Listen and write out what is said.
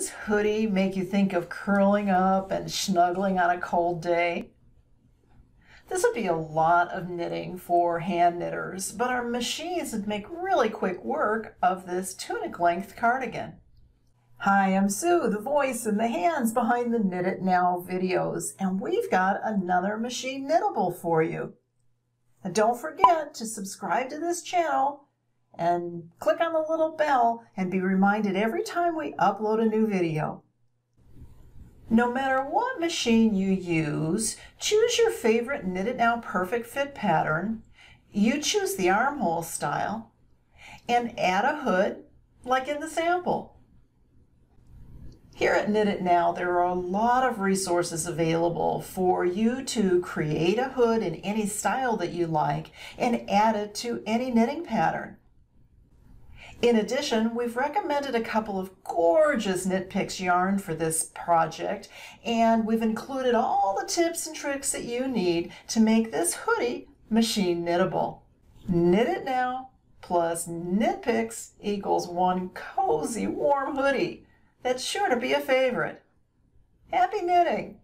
this hoodie make you think of curling up and snuggling on a cold day? This would be a lot of knitting for hand knitters, but our machines would make really quick work of this tunic length cardigan. Hi, I'm Sue, the voice and the hands behind the Knit It Now videos, and we've got another machine knittable for you. And don't forget to subscribe to this channel and click on the little bell and be reminded every time we upload a new video. No matter what machine you use, choose your favorite Knit It Now Perfect Fit pattern, you choose the armhole style, and add a hood like in the sample. Here at Knit It Now, there are a lot of resources available for you to create a hood in any style that you like and add it to any knitting pattern. In addition, we've recommended a couple of gorgeous Knit Picks yarn for this project, and we've included all the tips and tricks that you need to make this hoodie machine knittable. Knit It Now plus Knit Picks equals one cozy warm hoodie that's sure to be a favorite. Happy knitting!